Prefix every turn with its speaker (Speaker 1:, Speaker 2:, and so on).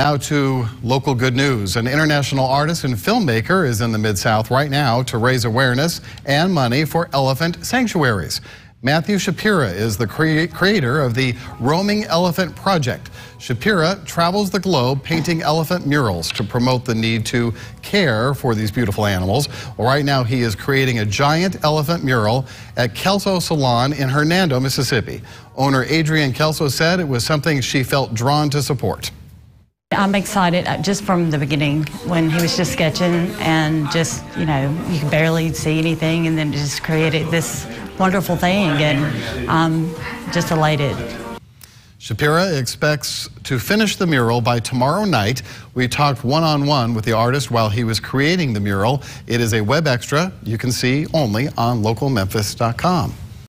Speaker 1: Now to local good news. An international artist and filmmaker is in the Mid-South right now to raise awareness and money for elephant sanctuaries. Matthew Shapira is the cre creator of the Roaming Elephant Project. Shapira travels the globe painting elephant murals to promote the need to care for these beautiful animals. Right now, he is creating a giant elephant mural at Kelso Salon in Hernando, Mississippi. Owner Adrienne Kelso said it was something she felt drawn to support.
Speaker 2: I'm excited uh, just from the beginning when he was just sketching and just, you know, you could barely see anything and then just created this wonderful thing and I'm just elated.
Speaker 1: Shapira expects to finish the mural by tomorrow night. We talked one on one with the artist while he was creating the mural. It is a web extra you can see only on localmemphis.com.